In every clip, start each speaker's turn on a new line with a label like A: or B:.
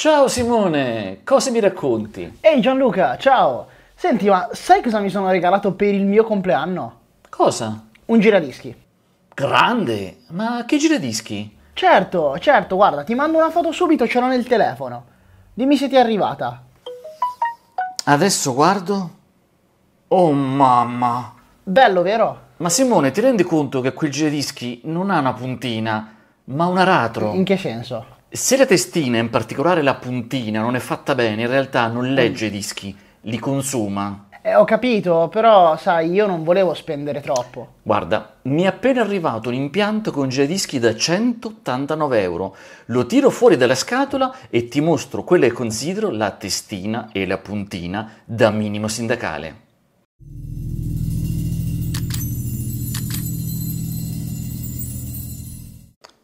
A: Ciao Simone, cosa mi racconti?
B: Ehi Gianluca, ciao! Senti, ma sai cosa mi sono regalato per il mio compleanno?
A: Cosa?
B: Un giradischi.
A: Grande, ma che giradischi?
B: Certo, certo, guarda, ti mando una foto subito, ce l'ho nel telefono. Dimmi se ti è arrivata.
A: Adesso guardo. Oh mamma!
B: Bello, vero?
A: Ma Simone, ti rendi conto che quel giradischi non ha una puntina, ma un aratro?
B: In che senso?
A: Se la testina, in particolare la puntina, non è fatta bene, in realtà non legge i dischi, li consuma.
B: Eh, ho capito, però sai, io non volevo spendere troppo.
A: Guarda, mi è appena arrivato un impianto con giradischi da 189 euro. Lo tiro fuori dalla scatola e ti mostro quelle che considero la testina e la puntina da minimo sindacale.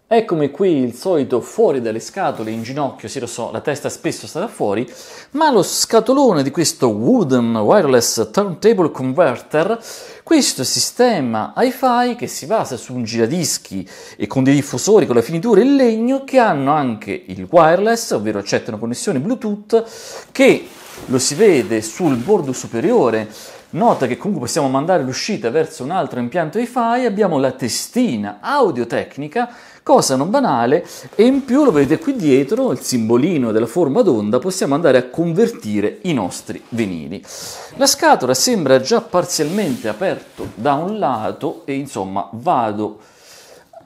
A: Eccomi qui, il solito fuori dalle scatole, in ginocchio, sì lo so, la testa spesso da fuori, ma lo scatolone di questo Wooden Wireless Turntable Converter, questo sistema hi-fi che si basa su un giradischi e con dei diffusori con la finitura in legno che hanno anche il wireless, ovvero accettano connessione Bluetooth, che lo si vede sul bordo superiore. Nota che comunque possiamo mandare l'uscita verso un altro impianto hi-fi, abbiamo la testina audio-tecnica, cosa non banale, e in più lo vedete qui dietro, il simbolino della forma d'onda, possiamo andare a convertire i nostri vinili. La scatola sembra già parzialmente aperto da un lato e insomma vado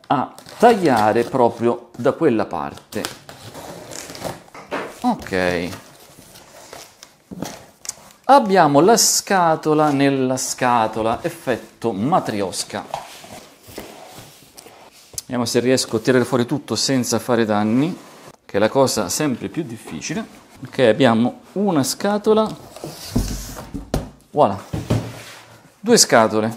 A: a tagliare proprio da quella parte. Ok abbiamo la scatola nella scatola, effetto matriosca. Vediamo se riesco a tirare fuori tutto senza fare danni, che è la cosa sempre più difficile. Ok, abbiamo una scatola, voilà, due scatole,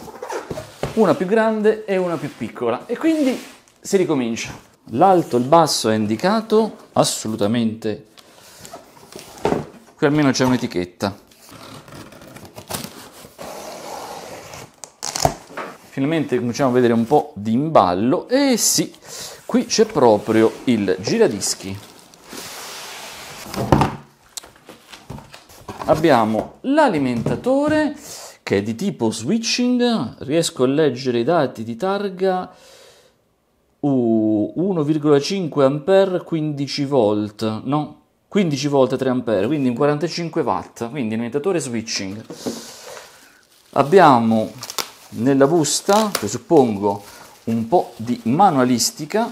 A: una più grande e una più piccola. E quindi si ricomincia. L'alto e il basso è indicato assolutamente. Qui almeno c'è un'etichetta. Finalmente cominciamo a vedere un po' di imballo e sì, qui c'è proprio il giradischi. Abbiamo l'alimentatore che è di tipo switching, riesco a leggere i dati di targa uh, 1,5 A 15 volt, no, 15 volt 3 A, quindi 45 watt, quindi alimentatore switching. Abbiamo nella busta, presuppongo, un po' di manualistica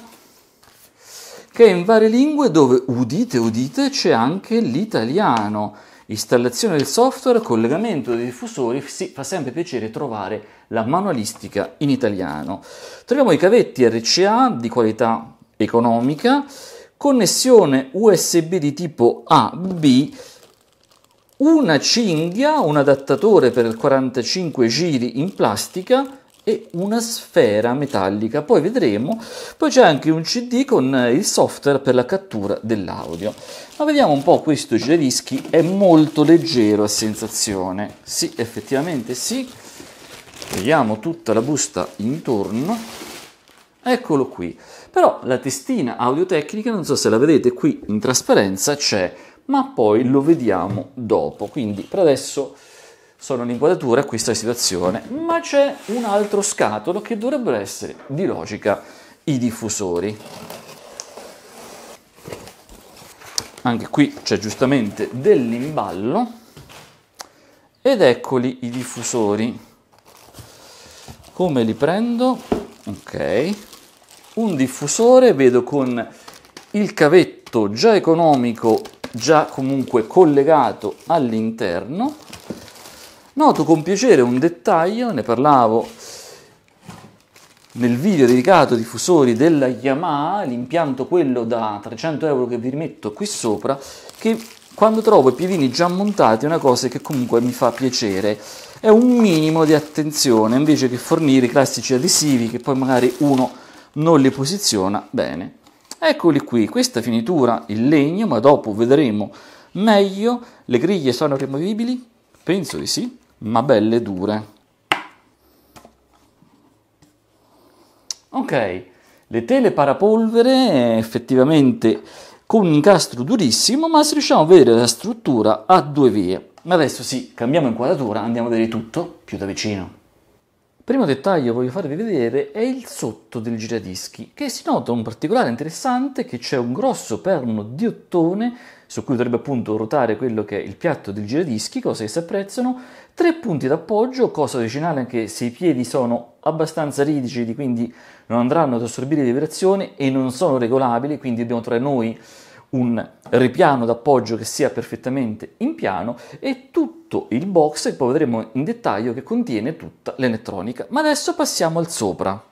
A: che è in varie lingue dove, udite, udite, c'è anche l'italiano. Installazione del software, collegamento dei diffusori, sì, fa sempre piacere trovare la manualistica in italiano. Troviamo i cavetti RCA di qualità economica, connessione USB di tipo AB una cinghia, un adattatore per 45 giri in plastica e una sfera metallica. Poi vedremo, poi c'è anche un CD con il software per la cattura dell'audio. Ma vediamo un po' questo giradischi, è molto leggero a sensazione. Sì, effettivamente sì. Vediamo tutta la busta intorno. Eccolo qui. Però la testina audio-tecnica, non so se la vedete qui in trasparenza, c'è ma poi lo vediamo dopo. Quindi per adesso sono l'inquadratura questa situazione, ma c'è un altro scatolo che dovrebbero essere di logica i diffusori. Anche qui c'è giustamente dell'imballo ed eccoli i diffusori. Come li prendo? Ok. Un diffusore vedo con il cavetto già economico già comunque collegato all'interno. Noto con piacere un dettaglio, ne parlavo nel video dedicato ai diffusori della Yamaha, l'impianto quello da 300 euro che vi rimetto qui sopra, che quando trovo i piedini già montati è una cosa che comunque mi fa piacere. È un minimo di attenzione invece che fornire i classici adesivi che poi magari uno non li posiziona bene. Eccoli qui, questa finitura in legno, ma dopo vedremo meglio. Le griglie sono rimovibili? Penso di sì, ma belle dure. Ok, le tele parapolvere effettivamente con un incastro durissimo, ma se riusciamo a vedere la struttura a due vie. Ma adesso sì, cambiamo inquadratura, andiamo a vedere tutto più da vicino. Primo dettaglio voglio farvi vedere è il sotto del giradischi, che si nota un particolare interessante che c'è un grosso perno di ottone su cui dovrebbe appunto ruotare quello che è il piatto del giradischi, cosa che si apprezzano, tre punti d'appoggio, cosa originale anche se i piedi sono abbastanza rigidi, quindi non andranno ad assorbire le vibrazioni e non sono regolabili, quindi dobbiamo trovare noi un ripiano d'appoggio che sia perfettamente in piano e tutto il box che poi vedremo in dettaglio che contiene tutta l'elettronica. Ma adesso passiamo al sopra.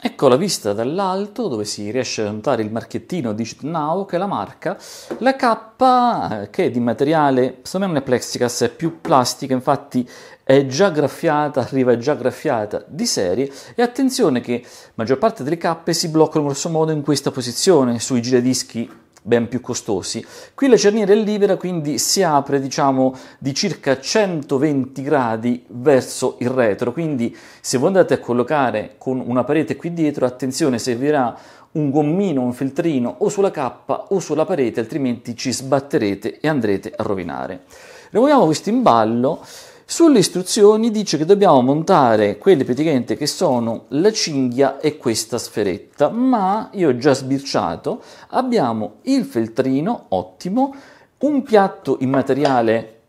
A: Ecco la vista dall'alto dove si riesce a notare il marchettino Digit Now che è la marca, la cappa eh, che è di materiale, secondo me non è plexiglass, è più plastica, infatti è già graffiata, arriva già graffiata di serie e attenzione che la maggior parte delle cappe si bloccano grosso modo in questa posizione sui giradischi ben più costosi. Qui la cerniera è libera, quindi si apre diciamo di circa 120 gradi verso il retro, quindi se voi andate a collocare con una parete qui dietro, attenzione, servirà un gommino, un filtrino o sulla cappa o sulla parete, altrimenti ci sbatterete e andrete a rovinare. Rimuoviamo questo imballo sulle istruzioni dice che dobbiamo montare quelle praticamente che sono la cinghia e questa sferetta, ma io ho già sbirciato, abbiamo il feltrino, ottimo, un piatto in materiale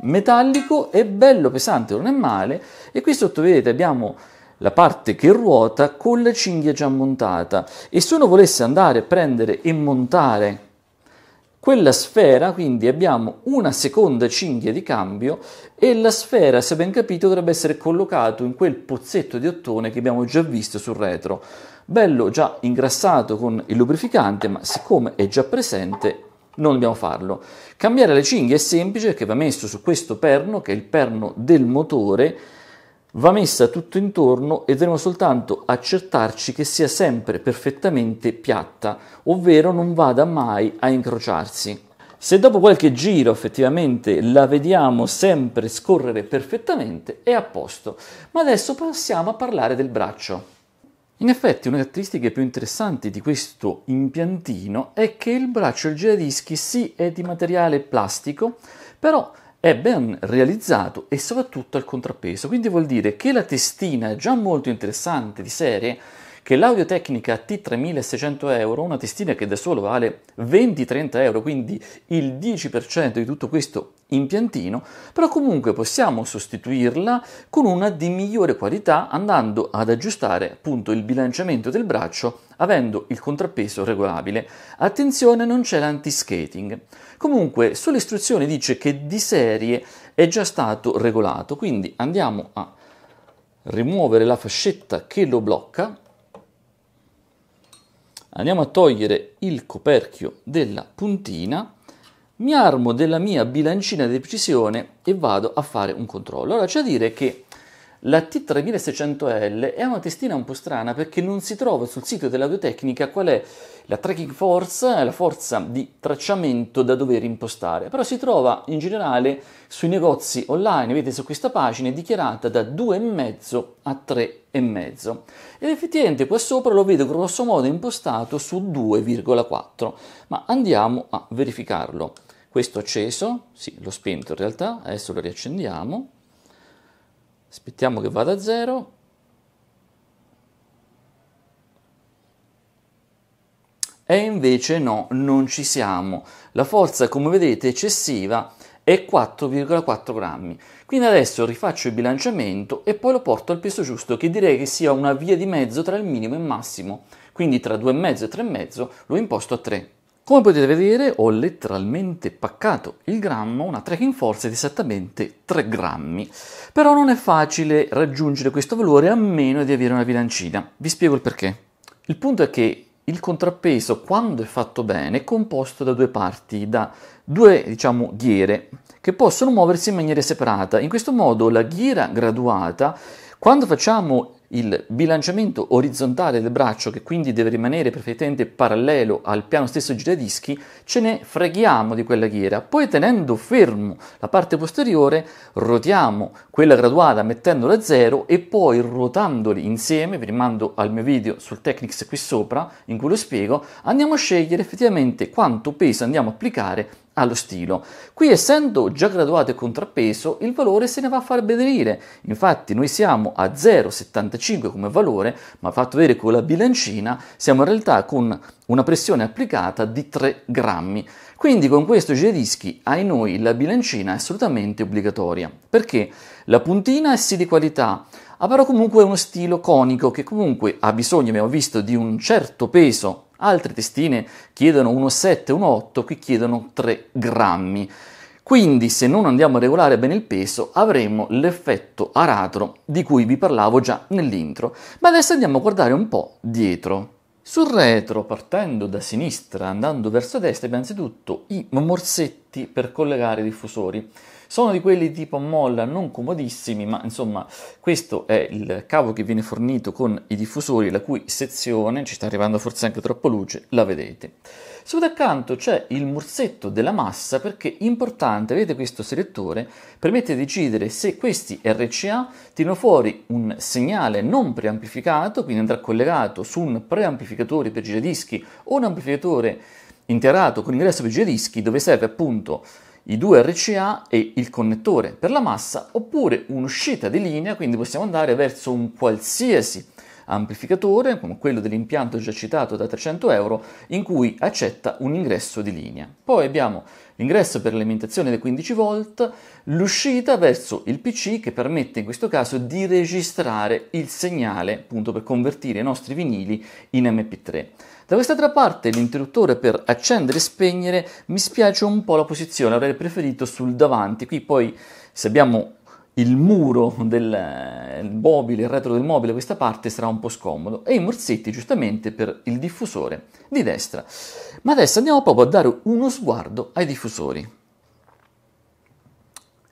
A: metallico e bello pesante, non è male, e qui sotto vedete abbiamo la parte che ruota con la cinghia già montata. E se uno volesse andare a prendere e montare quella sfera, quindi abbiamo una seconda cinghia di cambio e la sfera, se ben capito, dovrebbe essere collocato in quel pozzetto di ottone che abbiamo già visto sul retro. Bello già ingrassato con il lubrificante, ma siccome è già presente non dobbiamo farlo. Cambiare le cinghie è semplice perché va messo su questo perno, che è il perno del motore, va messa tutto intorno e dovremo soltanto accertarci che sia sempre perfettamente piatta, ovvero non vada mai a incrociarsi. Se dopo qualche giro effettivamente la vediamo sempre scorrere perfettamente, è a posto. Ma adesso passiamo a parlare del braccio. In effetti, una delle caratteristiche più interessanti di questo impiantino è che il braccio del giradischi sì è di materiale plastico, però è ben realizzato e soprattutto al contrappeso, quindi vuol dire che la testina è già molto interessante di serie, che l'Audio-Tecnica T3600 euro, una testina che da solo vale 20-30 euro, quindi il 10% di tutto questo impiantino, però comunque possiamo sostituirla con una di migliore qualità andando ad aggiustare appunto il bilanciamento del braccio avendo il contrappeso regolabile. Attenzione, non c'è l'anti-skating. Comunque, sulle istruzioni dice che di serie è già stato regolato, quindi andiamo a rimuovere la fascetta che lo blocca, andiamo a togliere il coperchio della puntina, mi armo della mia bilancina di precisione e vado a fare un controllo. Allora c'è da dire che la T3600L è una testina un po' strana perché non si trova sul sito dell'audiotecnica qual è la tracking force, la forza di tracciamento da dover impostare, però si trova in generale sui negozi online, vedete su questa pagina è dichiarata da 2,5 a 3,5 ed effettivamente qua sopra lo vedo grosso modo impostato su 2,4, ma andiamo a verificarlo. Questo acceso, sì, l'ho spento in realtà, adesso lo riaccendiamo. Aspettiamo che vada a zero e invece no, non ci siamo. La forza, come vedete, eccessiva è 4,4 grammi. Quindi adesso rifaccio il bilanciamento e poi lo porto al peso giusto, che direi che sia una via di mezzo tra il minimo e il massimo. Quindi tra 2,5 e 3,5 lo imposto a 3. Come potete vedere ho letteralmente paccato il grammo, una tracking force di esattamente 3 grammi, però non è facile raggiungere questo valore a meno di avere una bilancina. Vi spiego il perché. Il punto è che il contrappeso, quando è fatto bene, è composto da due parti, da due, diciamo, ghiere, che possono muoversi in maniera separata. In questo modo la ghiera graduata, quando facciamo il bilanciamento orizzontale del braccio, che quindi deve rimanere perfettamente parallelo al piano stesso giradischi, ce ne freghiamo di quella ghiera. Poi tenendo fermo la parte posteriore, rotiamo quella graduata mettendola a zero e poi ruotandoli insieme, vi rimando al mio video sul Technics qui sopra, in cui lo spiego, andiamo a scegliere effettivamente quanto peso andiamo a applicare allo stilo. Qui essendo già graduato e contrappeso, il valore se ne va a far benedire. Infatti noi siamo a 0,75 come valore, ma fatto vedere con la bilancina, siamo in realtà con una pressione applicata di 3 grammi. Quindi con questo giradischi, ai noi, la bilancina è assolutamente obbligatoria. Perché? La puntina è sì di qualità, ha però comunque uno stilo conico che comunque ha bisogno, abbiamo visto, di un certo peso altre testine chiedono 1,7, 1,8, qui chiedono 3 grammi. Quindi se non andiamo a regolare bene il peso avremo l'effetto aratro di cui vi parlavo già nell'intro. Ma adesso andiamo a guardare un po' dietro. Sul retro, partendo da sinistra, andando verso destra, innanzitutto i morsetti per collegare i diffusori. Sono di quelli tipo molla, non comodissimi, ma insomma questo è il cavo che viene fornito con i diffusori, la cui sezione, ci sta arrivando forse anche troppo luce, la vedete. Sul accanto c'è il morsetto della massa perché è importante, vedete questo selettore, permette di decidere se questi RCA tirano fuori un segnale non preamplificato, quindi andrà collegato su un preamplificatore per giradischi o un amplificatore integrato con ingresso per giradischi dove serve appunto i due RCA e il connettore per la massa oppure un'uscita di linea, quindi possiamo andare verso un qualsiasi amplificatore, come quello dell'impianto già citato da 300 euro, in cui accetta un ingresso di linea. Poi abbiamo l'ingresso per l'alimentazione dei 15 volt, l'uscita verso il PC che permette in questo caso di registrare il segnale appunto per convertire i nostri vinili in MP3. Da quest'altra parte l'interruttore per accendere e spegnere mi spiace un po' la posizione, avrei preferito sul davanti. Qui poi se abbiamo il muro del mobile, il retro del mobile, questa parte sarà un po' scomodo e i morsetti giustamente per il diffusore di destra. Ma adesso andiamo proprio a dare uno sguardo ai diffusori.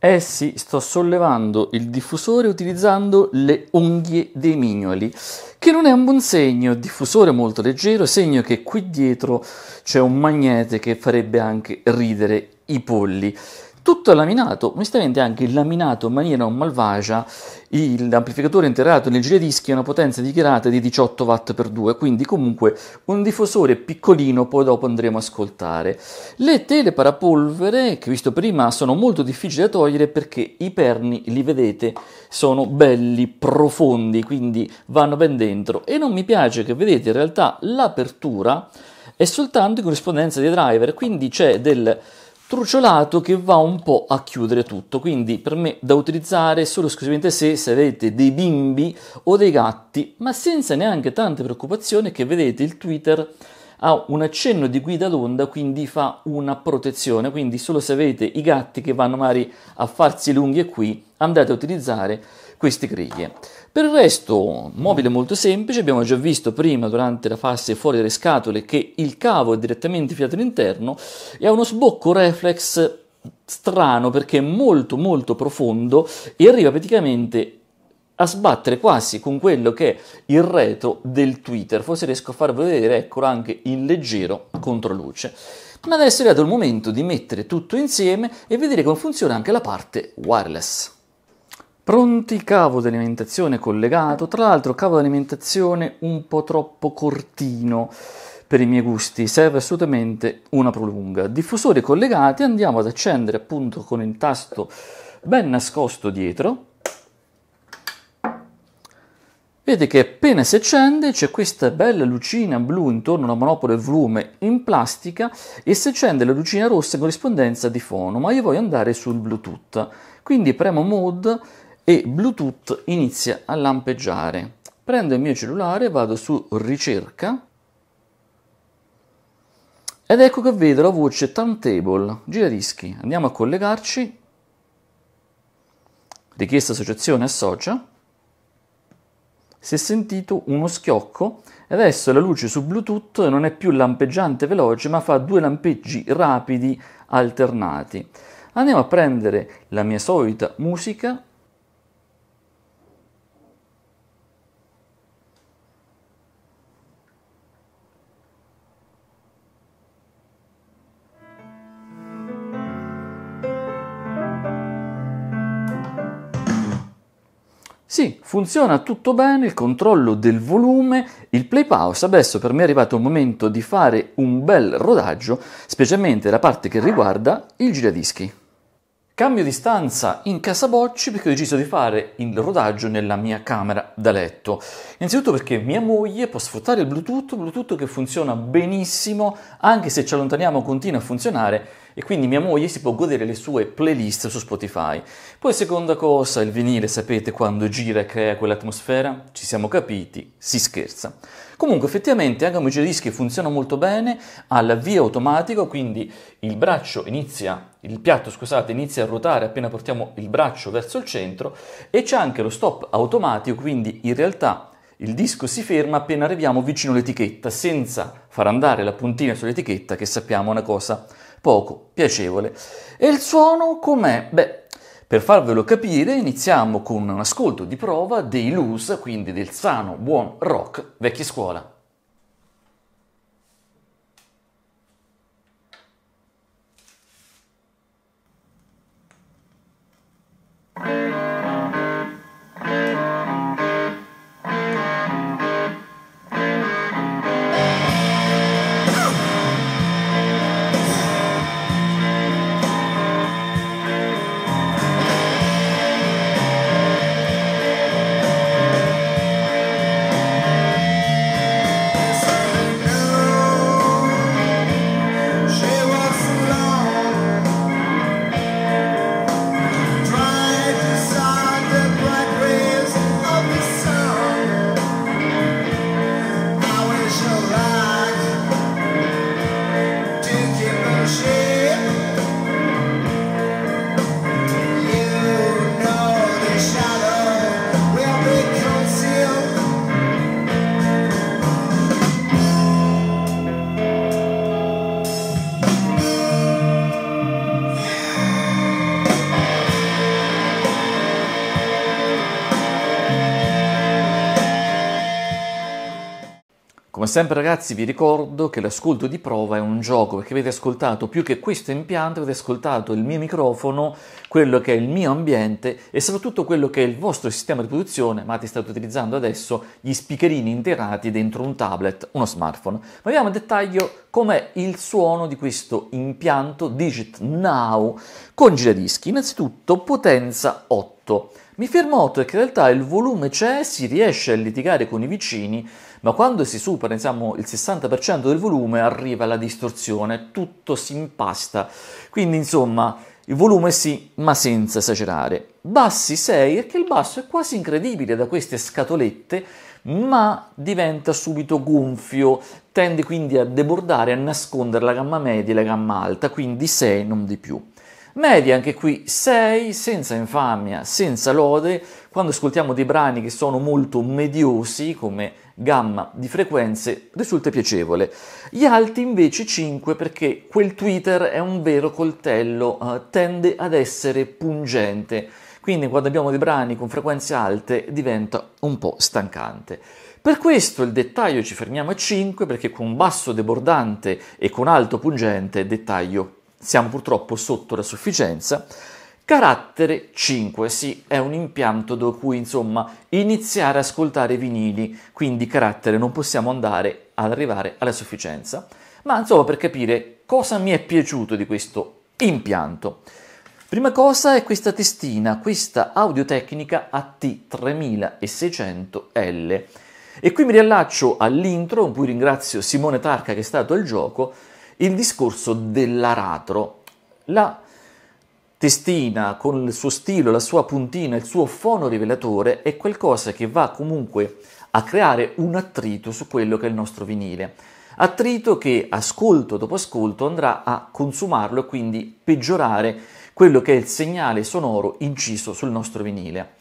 A: Eh sì, sto sollevando il diffusore utilizzando le unghie dei mignoli, che non è un buon segno, diffusore molto leggero, segno che qui dietro c'è un magnete che farebbe anche ridere i polli tutto laminato, onestamente anche laminato in maniera non malvagia, l'amplificatore integrato nel giradischi ha una potenza dichiarata di 18 watt per 2, quindi comunque un diffusore piccolino, poi dopo andremo a ascoltare. Le tele parapolvere, che ho visto prima, sono molto difficili da togliere perché i perni, li vedete, sono belli, profondi, quindi vanno ben dentro e non mi piace che vedete in realtà l'apertura è soltanto in corrispondenza dei driver, quindi c'è del truciolato che va un po' a chiudere tutto, quindi per me da utilizzare solo esclusivamente se, se avete dei bimbi o dei gatti, ma senza neanche tante preoccupazioni che vedete il Twitter ha un accenno di guida d'onda, quindi fa una protezione, quindi solo se avete i gatti che vanno magari a farsi le unghie qui, andate a utilizzare queste griglie. Per il resto, mobile molto semplice, abbiamo già visto prima durante la fase fuori dalle scatole che il cavo è direttamente filato all'interno e ha uno sbocco reflex strano perché è molto molto profondo e arriva praticamente a sbattere quasi con quello che è il retro del Twitter. Forse riesco a farvi vedere, eccolo anche in leggero controluce. Ma adesso è arrivato il momento di mettere tutto insieme e vedere come funziona anche la parte wireless. Pronti, cavo di alimentazione collegato, tra l'altro cavo di alimentazione un po' troppo cortino per i miei gusti, serve assolutamente una prolunga. Diffusori collegati, andiamo ad accendere appunto con il tasto ben nascosto dietro. Vedete che appena si accende c'è questa bella lucina blu intorno alla manopola del volume in plastica e si accende la lucina rossa in corrispondenza di fono, ma io voglio andare sul Bluetooth. Quindi premo Mode e Bluetooth inizia a lampeggiare. Prendo il mio cellulare, vado su ricerca ed ecco che vedo la voce Turntable, giradischi. Andiamo a collegarci. Richiesta associazione associa. Si è sentito uno schiocco e adesso la luce su Bluetooth non è più lampeggiante veloce ma fa due lampeggi rapidi alternati. Andiamo a prendere la mia solita musica funziona tutto bene, il controllo del volume, il play pause. Adesso per me è arrivato il momento di fare un bel rodaggio, specialmente la parte che riguarda il giradischi. Cambio di stanza in casa Bocci perché ho deciso di fare il rodaggio nella mia camera da letto. Innanzitutto perché mia moglie può sfruttare il Bluetooth, Bluetooth che funziona benissimo, anche se ci allontaniamo continua a funzionare e quindi mia moglie si può godere le sue playlist su Spotify. Poi seconda cosa, il vinile sapete quando gira e crea quell'atmosfera? Ci siamo capiti, si scherza. Comunque effettivamente anche un giradischi funziona molto bene, ha l'avvio automatico, quindi il braccio inizia, il piatto scusate, inizia a ruotare appena portiamo il braccio verso il centro e c'è anche lo stop automatico, quindi in realtà il disco si ferma appena arriviamo vicino all'etichetta, senza far andare la puntina sull'etichetta che sappiamo è una cosa poco piacevole. E il suono com'è? Beh, per farvelo capire iniziamo con un ascolto di prova dei Loose, quindi del sano buon rock vecchia scuola. Come sempre ragazzi vi ricordo che l'ascolto di prova è un gioco perché avete ascoltato più che questo impianto, avete ascoltato il mio microfono, quello che è il mio ambiente e soprattutto quello che è il vostro sistema di produzione, ma ti state utilizzando adesso gli speakerini integrati dentro un tablet, uno smartphone. Ma vediamo in dettaglio com'è il suono di questo impianto Digit Now con giradischi. Innanzitutto potenza 8. Mi fermo 8 perché in realtà il volume c'è, si riesce a litigare con i vicini ma quando si supera diciamo, il 60% del volume arriva la distorsione, tutto si impasta. Quindi insomma il volume sì, ma senza esagerare. Bassi 6 perché il basso è quasi incredibile da queste scatolette, ma diventa subito gonfio, tende quindi a debordare, a nascondere la gamma media e la gamma alta, quindi 6 non di più. Media anche qui 6, senza infamia, senza lode, quando ascoltiamo dei brani che sono molto mediosi come gamma di frequenze risulta piacevole. Gli alti invece 5 perché quel Twitter è un vero coltello, uh, tende ad essere pungente, quindi quando abbiamo dei brani con frequenze alte diventa un po' stancante. Per questo il dettaglio ci fermiamo a 5 perché con basso debordante e con alto pungente dettaglio siamo purtroppo sotto la sufficienza. Carattere 5, sì, è un impianto da cui insomma iniziare a ascoltare vinili, quindi carattere non possiamo andare ad arrivare alla sufficienza, ma insomma per capire cosa mi è piaciuto di questo impianto. Prima cosa è questa testina, questa Audio-Tecnica AT3600L. E qui mi riallaccio all'intro, in cui ringrazio Simone Tarca che è stato al gioco, il discorso dell'aratro. La testina con il suo stilo, la sua puntina, il suo fono rivelatore è qualcosa che va comunque a creare un attrito su quello che è il nostro vinile. Attrito che ascolto dopo ascolto andrà a consumarlo e quindi peggiorare quello che è il segnale sonoro inciso sul nostro vinile.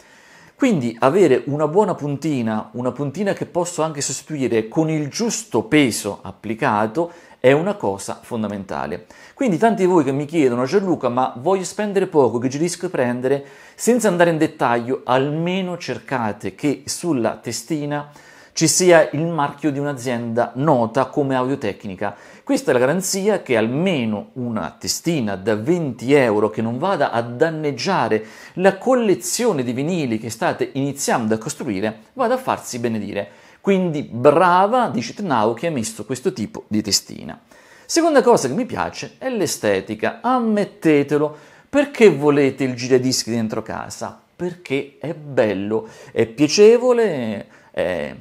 A: Quindi avere una buona puntina, una puntina che posso anche sostituire con il giusto peso applicato, è una cosa fondamentale. Quindi tanti di voi che mi chiedono, Gianluca, ma voglio spendere poco, che di prendere? Senza andare in dettaglio, almeno cercate che sulla testina ci sia il marchio di un'azienda nota come Audiotecnica. Questa è la garanzia che almeno una testina da 20 euro che non vada a danneggiare la collezione di vinili che state iniziando a costruire vada a farsi benedire. Quindi brava, dice Now, che ha messo questo tipo di testina. Seconda cosa che mi piace è l'estetica, ammettetelo. Perché volete il giradischi dentro casa? Perché è bello, è piacevole, è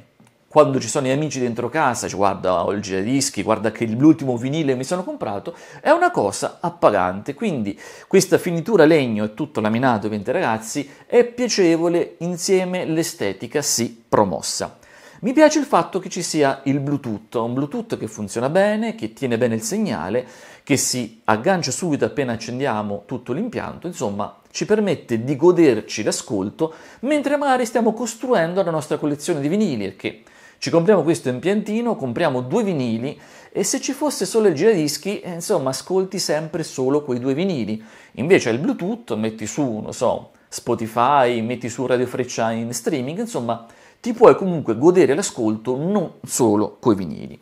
A: quando ci sono gli amici dentro casa, cioè, guarda ho il giradischi, guarda che l'ultimo vinile mi sono comprato, è una cosa appagante. Quindi questa finitura legno e tutto laminato, ragazzi, è piacevole insieme l'estetica si promossa. Mi piace il fatto che ci sia il Bluetooth, un Bluetooth che funziona bene, che tiene bene il segnale, che si aggancia subito appena accendiamo tutto l'impianto, insomma ci permette di goderci l'ascolto mentre magari stiamo costruendo la nostra collezione di vinili, perché ci compriamo questo impiantino, compriamo due vinili e se ci fosse solo il giradischi, eh, insomma, ascolti sempre solo quei due vinili. Invece il Bluetooth, metti su, non so, Spotify, metti su Radio Freccia in streaming, insomma, ti puoi comunque godere l'ascolto non solo coi vinili.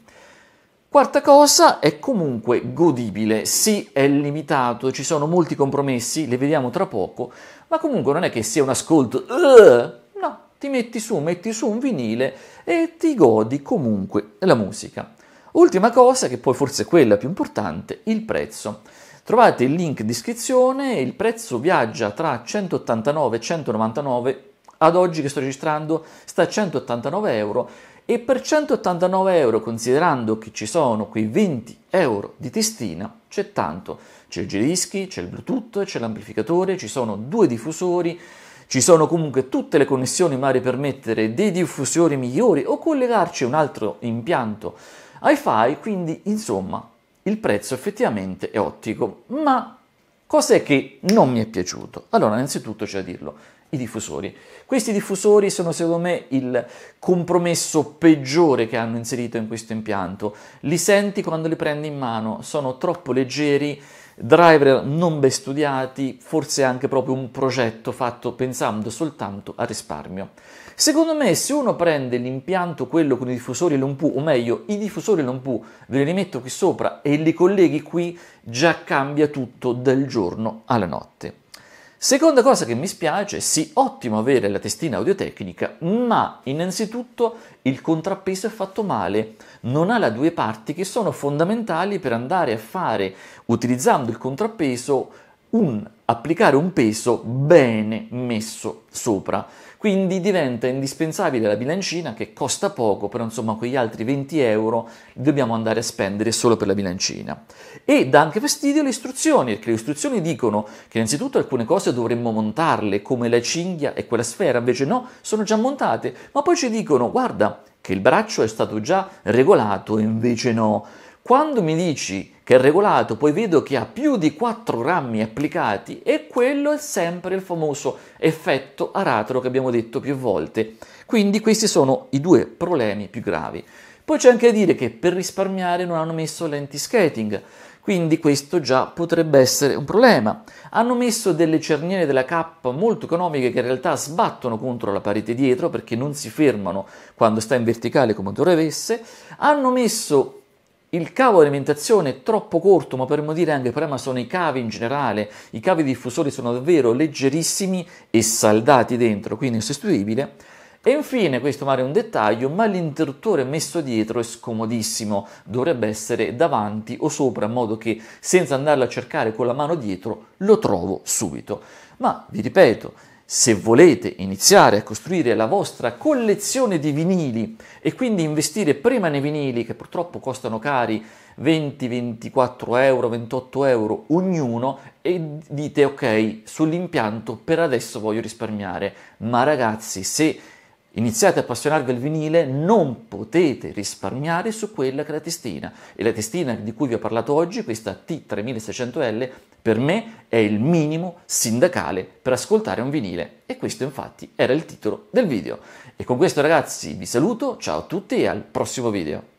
A: Quarta cosa, è comunque godibile, sì è limitato, ci sono molti compromessi, li vediamo tra poco, ma comunque non è che sia un ascolto, uh, ti metti su, metti su un vinile e ti godi comunque la musica. Ultima cosa, che poi forse è quella più importante, il prezzo. Trovate il link in descrizione, il prezzo viaggia tra 189 e 199, ad oggi che sto registrando sta a 189 euro e per 189 euro, considerando che ci sono quei 20 euro di testina, c'è tanto. C'è il giradischi, c'è il Bluetooth, c'è l'amplificatore, ci sono due diffusori, ci sono comunque tutte le connessioni magari per mettere dei diffusori migliori o collegarci un altro impianto hi-fi, quindi insomma il prezzo effettivamente è ottico, ma cos'è che non mi è piaciuto? Allora, innanzitutto c'è da dirlo, i diffusori. Questi diffusori sono secondo me il compromesso peggiore che hanno inserito in questo impianto. Li senti quando li prendi in mano, sono troppo leggeri, driver non ben studiati, forse anche proprio un progetto fatto pensando soltanto a risparmio. Secondo me se uno prende l'impianto, quello con i diffusori LOMPU, o meglio i diffusori LOMPU, ve li metto qui sopra e li colleghi qui, già cambia tutto dal giorno alla notte. Seconda cosa che mi spiace, sì, ottimo avere la testina audiotecnica, ma innanzitutto il contrappeso è fatto male, non ha le due parti che sono fondamentali per andare a fare, utilizzando il contrappeso, un, applicare un peso bene messo sopra. Quindi diventa indispensabile la bilancina che costa poco, però insomma quegli altri 20 euro li dobbiamo andare a spendere solo per la bilancina. E dà anche fastidio le istruzioni, perché le istruzioni dicono che innanzitutto alcune cose dovremmo montarle, come la cinghia e quella sfera, invece no, sono già montate, ma poi ci dicono guarda che il braccio è stato già regolato, invece no. Quando mi dici che è regolato, poi vedo che ha più di 4 grammi applicati e quello è sempre il famoso effetto aratro che abbiamo detto più volte. Quindi questi sono i due problemi più gravi. Poi c'è anche da dire che per risparmiare non hanno messo l'anti-skating, quindi questo già potrebbe essere un problema. Hanno messo delle cerniere della K molto economiche che in realtà sbattono contro la parete dietro perché non si fermano quando sta in verticale come dovrebbe. Hanno messo il cavo di alimentazione è troppo corto, ma potremmo dire anche problema sono i cavi in generale. I cavi diffusori sono davvero leggerissimi e saldati dentro, quindi sostituibile. E infine, questo magari è un dettaglio, ma l'interruttore messo dietro è scomodissimo, dovrebbe essere davanti o sopra, in modo che senza andarlo a cercare con la mano dietro lo trovo subito. Ma vi ripeto, se volete iniziare a costruire la vostra collezione di vinili e quindi investire prima nei vinili che purtroppo costano cari 20, 24 euro, 28 euro ognuno e dite ok sull'impianto per adesso voglio risparmiare ma ragazzi se iniziate a appassionarvi al vinile, non potete risparmiare su quella che è la testina. E la testina di cui vi ho parlato oggi, questa T3600L, per me è il minimo sindacale per ascoltare un vinile. E questo infatti era il titolo del video. E con questo ragazzi vi saluto, ciao a tutti e al prossimo video.